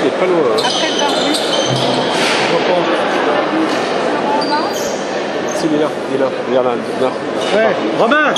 qui est pas loin. Hein. Après le barbus. Romain. Si, il est là, il est là, il est là, là. Ouais, Romain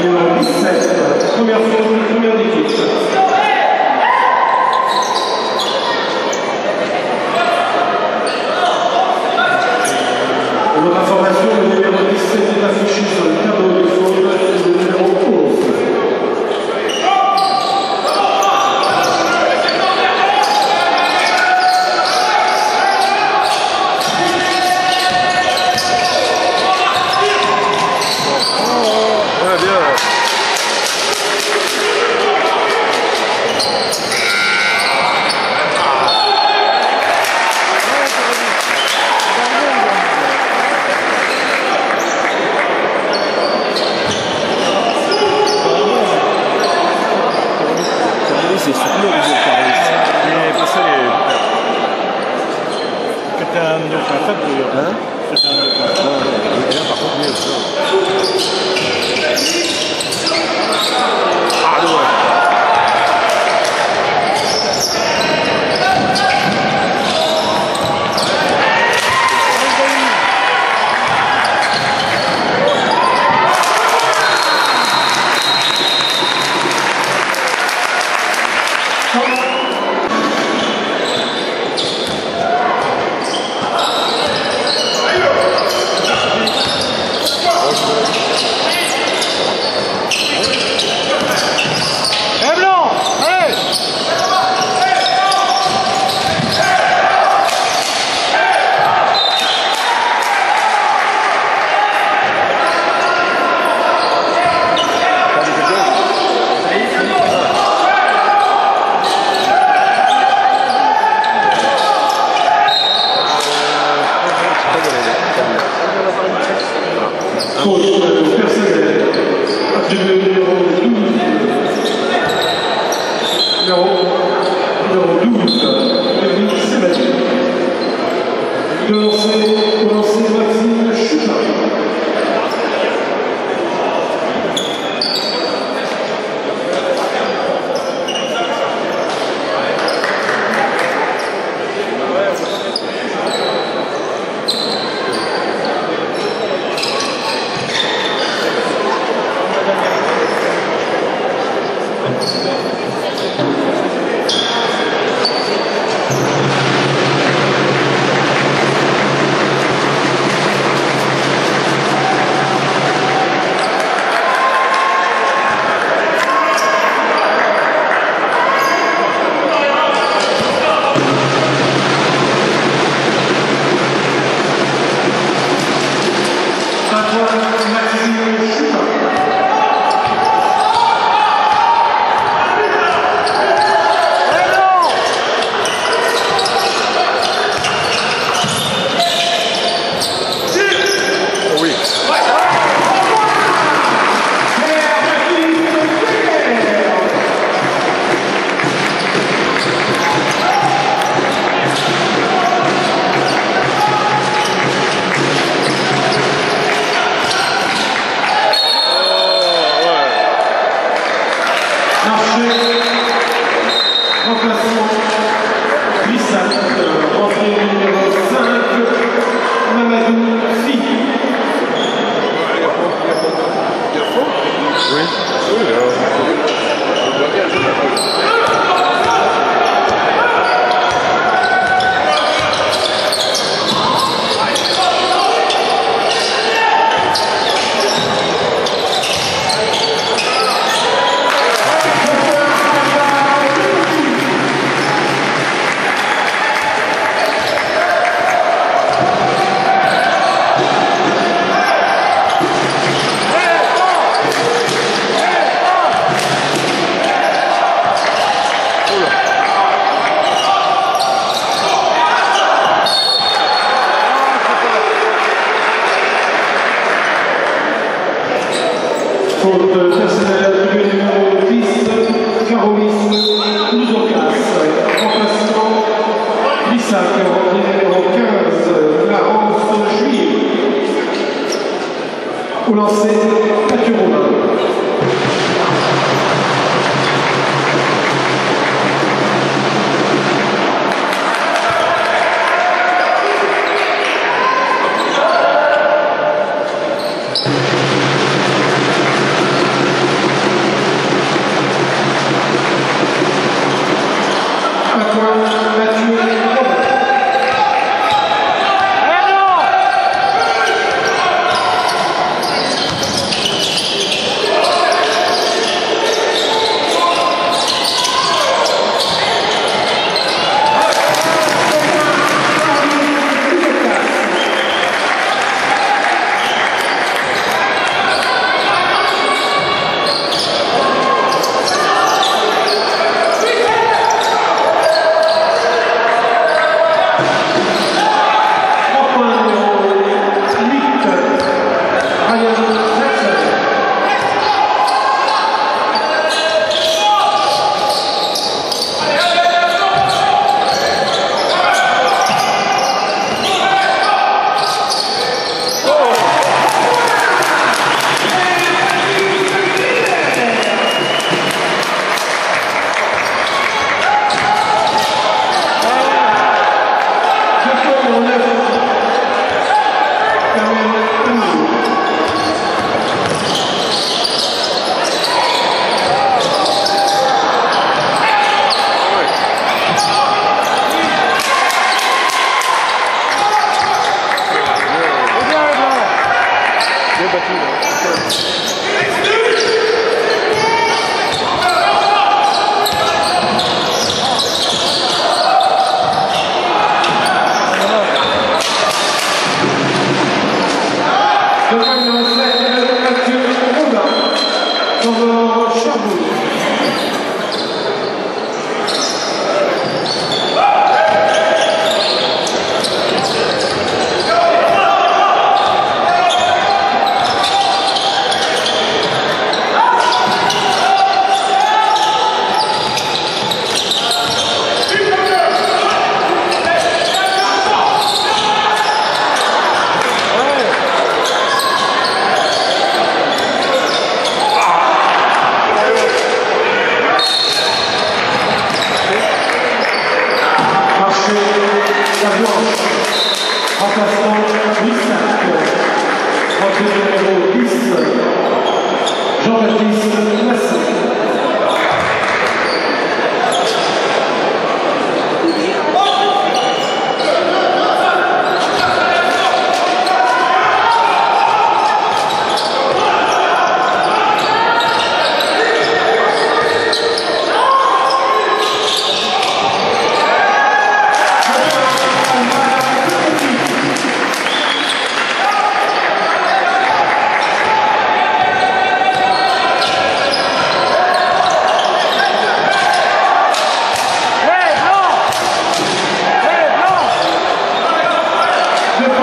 그리고 흡연, 흡연이 있죠.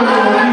Amen.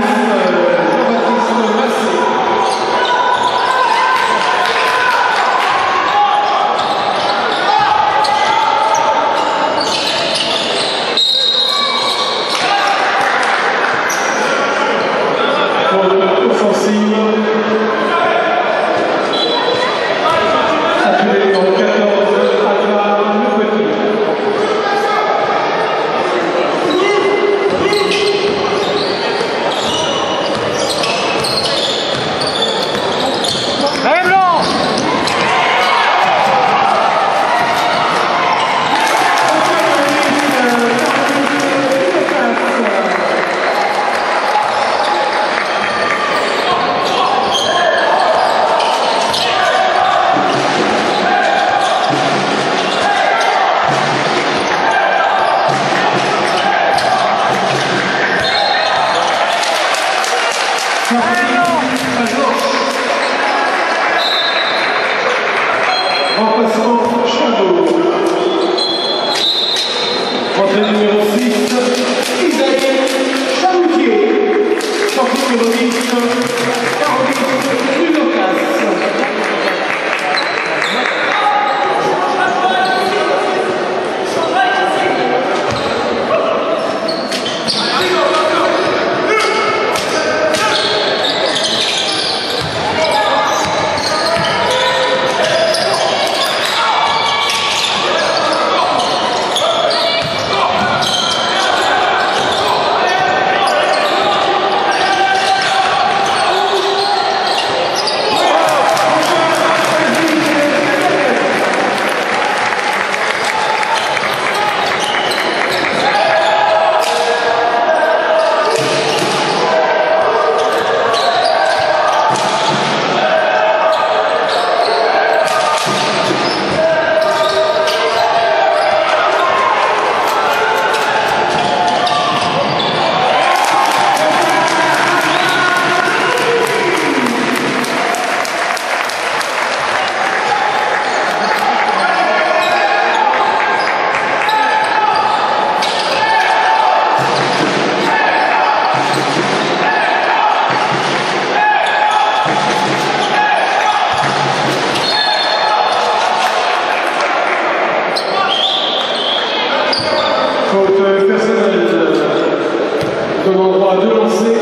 demande droit de lancer,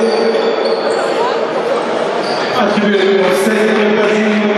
attribué au 7 et pas au.